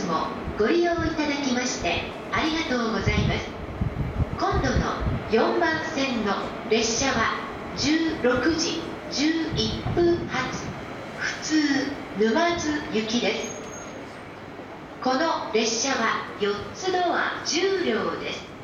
もご利用いただきましてありがとうございます。今度の4番線の列車は16時11分発普通沼津行きです。この列車は4つドア10両です。